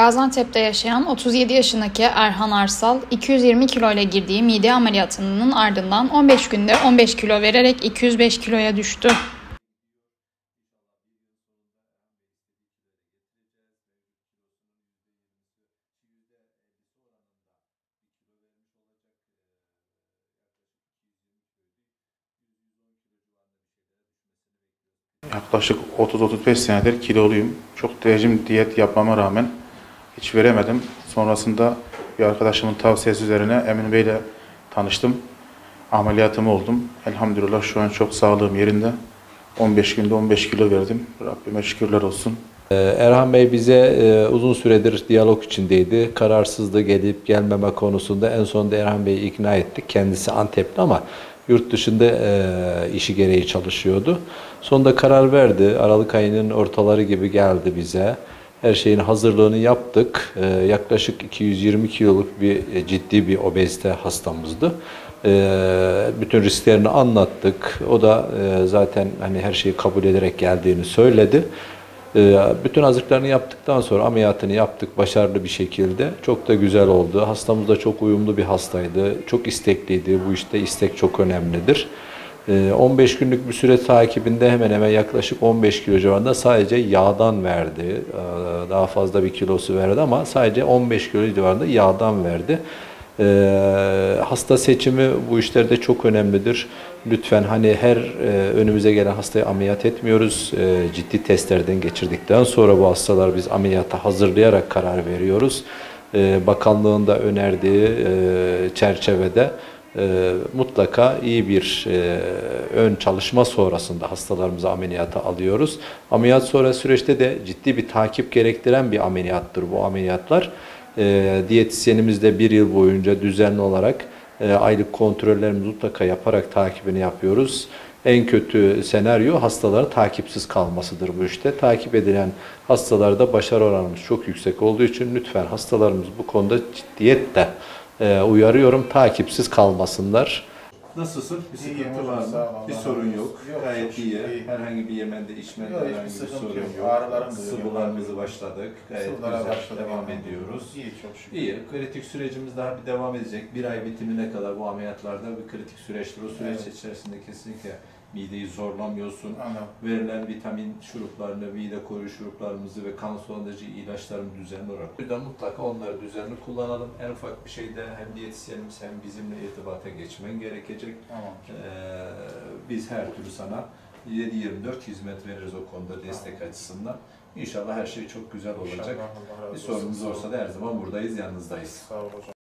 Gaziantep'te yaşayan 37 yaşındaki Erhan Arsal 220 kilo ile girdiği mide ameliyatının ardından 15 günde 15 kilo vererek 205 kiloya düştü. Yaklaşık 30-35 senedir kiloluyum. Çok rejim diyet yapmama rağmen hiç veremedim. Sonrasında bir arkadaşımın tavsiyesi üzerine Emin Bey ile tanıştım. Ameliyatım oldum. Elhamdülillah şu an çok sağlığım yerinde. 15 günde 15 kilo verdim. Rabbime şükürler olsun. Ee, Erhan Bey bize e, uzun süredir diyalog içindeydi. Kararsızdı gelip gelmeme konusunda en sonunda Erhan Bey'i ikna ettik. Kendisi Antepli ama yurt dışında e, işi gereği çalışıyordu. Sonunda karar verdi. Aralık ayının ortaları gibi geldi bize. Her şeyin hazırlığını yaptık. E, yaklaşık 220 kiloluk bir e, ciddi bir obezite hastamızdı. E, bütün risklerini anlattık. O da e, zaten hani her şeyi kabul ederek geldiğini söyledi. Ee, Bütün hazırlıklarını yaptıktan sonra ameliyatını yaptık başarılı bir şekilde. Çok da güzel oldu. Hastamız da çok uyumlu bir hastaydı. Çok istekliydi. Bu işte istek çok önemlidir. Ee, 15 günlük bir süre takibinde hemen hemen yaklaşık 15 kilo civarında sadece yağdan verdi. Ee, Daha fazla bir kilosu verdi ama sadece 15 kilo civarında yağdan verdi. Ee, hasta seçimi bu işlerde çok önemlidir. Lütfen hani her e, önümüze gelen hastayı ameliyat etmiyoruz. Ciddi testlerden geçirdikten sonra bu hastalar biz ameliyata hazırlayarak karar veriyoruz. Bakanlığın da önerdiği e, çerçevede e, mutlaka iyi bir e, ön çalışma sonrasında hastalarımızı ameliyata alıyoruz. Ameliyat sonra süreçte de ciddi bir takip gerektiren bir ameliyattır bu ameliyatlar. E, diyetisyenimiz de bir yıl boyunca düzenli olarak e, aylık kontrollerimizi mutlaka yaparak takibini yapıyoruz. En kötü senaryo hastaların takipsiz kalmasıdır bu işte. Takip edilen hastalarda başarı oranımız çok yüksek olduğu için lütfen hastalarımız bu konuda ciddiyetle e, uyarıyorum. Takipsiz kalmasınlar. Nasılsın? Bir sıkıntı var mı? Bir sorun yok. Yok, Gayet iyi. iyi. Herhangi bir yemende, içmende Yok, herhangi bir sorun yok. yok. Ağrılarım da yok, Sıvılarımızı başladık. Gayet Sıvılara güzel. başladım, Devam ediyoruz. İyi çok şükür. İyi. Kritik sürecimiz daha bir devam edecek. Bir ay bitimine kadar bu ameliyatlarda bir kritik süreçtir. O süreç Evet. içerisinde kesinlikle mideyi zorlamıyorsun. Anladım. Verilen vitamin şuruplarını, mide koruyucu şuruplarımızı ve kan sulandırıcı ilaçlarımızı düzenli olarak. O yüzden mutlaka onları düzenli kullanalım. En ufak bir şeyde hem diyetisyenimiz hem bizimle irtibata geçmen gerekecek. Tamam. Ee, biz her türlü sana 7-24 hizmet veririz o konuda destek açısından. İnşallah her şey çok güzel olacak. İnşallah, Bir sorunuz olsa olun. da her zaman buradayız, yanınızdayız. Sağ ol hocam.